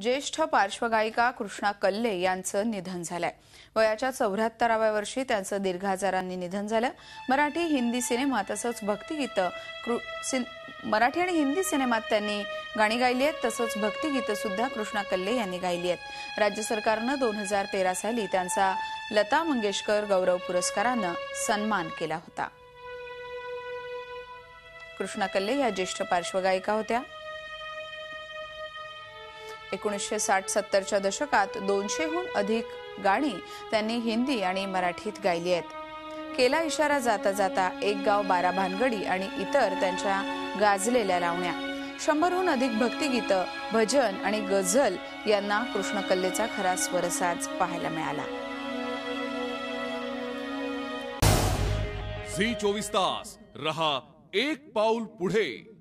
ज्येष्ठ पार्श्वगायिका कृष्णा कल्ले यांचं निधन झालंय. वयाच्या चौऱ्याहत्तराव्या वर्षी त्यांचं दीर्घ आजारांनी निधन झालं. मराठी हिंदी सिनेमा तसंच भक्तिगीतं कृ- मराठी आणि हिंदी सिनेमात त्यांनी गाणी गायली आहेत. तसंच भक्तिगीतं सुद्धा कृष्णा कल्ले यांनी गायली आहेत. राज्य सरकारनं दोन हजार तेरा साली त्यांचा लता मंगेशकर गौरव पुरस्कारानं सन्मान केला होता. कृष्णा कल्ले या ज्येष्ठ पार्श्वगायिका होत्या. एकोणीसशे साठ सत्तरच्या दशकात दोनशेहून अधिक गाणी त्यांनी हिंदी आणि मराठीत गायली आहेत. केला इशारा जाता जाता एक गाव बारा भानगडी आणि इतर त्यांच्या गाजलेल्या लावण्या. शंभरहून अधिक भक्तिगीतं भजन आणि गझल यांना कृष्णकल्लेचा खरा स्वरसाज पाहायला मिळाला. झी चोवीस तास. रहा एक पाऊल पुढे.